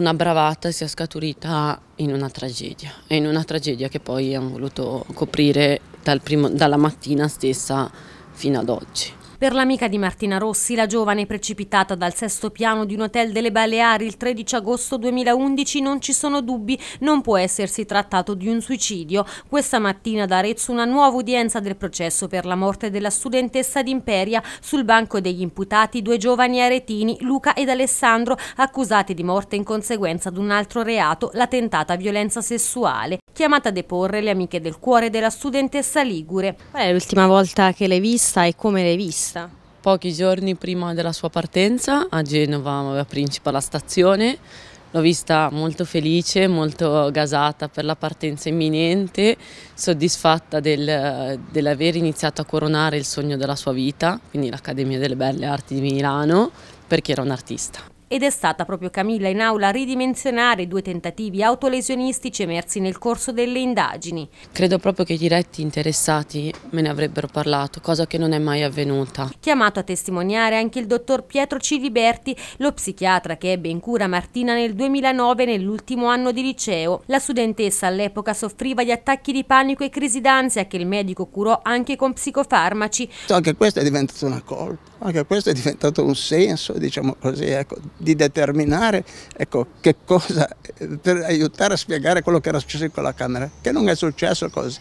una bravata sia scaturita in una tragedia e in una tragedia che poi hanno voluto coprire dal primo, dalla mattina stessa fino ad oggi. Per l'amica di Martina Rossi, la giovane precipitata dal sesto piano di un hotel delle Baleari il 13 agosto 2011, non ci sono dubbi, non può essersi trattato di un suicidio. Questa mattina ad Arezzo una nuova udienza del processo per la morte della studentessa d'Imperia. Sul banco degli imputati due giovani aretini, Luca ed Alessandro, accusati di morte in conseguenza di un altro reato, la tentata violenza sessuale. Chiamata a deporre le amiche del cuore della studentessa Ligure. Qual è l'ultima volta che l'hai vista e come l'hai vista? Vista? Pochi giorni prima della sua partenza a Genova, a Principe, alla stazione. L'ho vista molto felice, molto gasata per la partenza imminente, soddisfatta del, dell'aver iniziato a coronare il sogno della sua vita, quindi l'Accademia delle Belle Arti di Milano, perché era un artista ed è stata proprio Camilla in aula a ridimensionare i due tentativi autolesionistici emersi nel corso delle indagini. Credo proprio che i diretti interessati me ne avrebbero parlato, cosa che non è mai avvenuta. Chiamato a testimoniare anche il dottor Pietro Ciliberti, lo psichiatra che ebbe in cura Martina nel 2009 nell'ultimo anno di liceo. La studentessa all'epoca soffriva di attacchi di panico e crisi d'ansia che il medico curò anche con psicofarmaci. Anche questa è diventata una colpa, anche questo è diventato un senso, diciamo così, ecco, di determinare ecco, che cosa, per aiutare a spiegare quello che era successo in quella Camera, che non è successo così.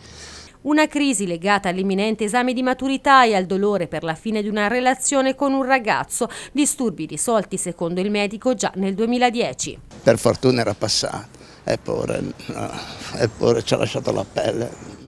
Una crisi legata all'imminente esame di maturità e al dolore per la fine di una relazione con un ragazzo, disturbi risolti secondo il medico già nel 2010. Per fortuna era passato, eppure, no, eppure ci ha lasciato la pelle.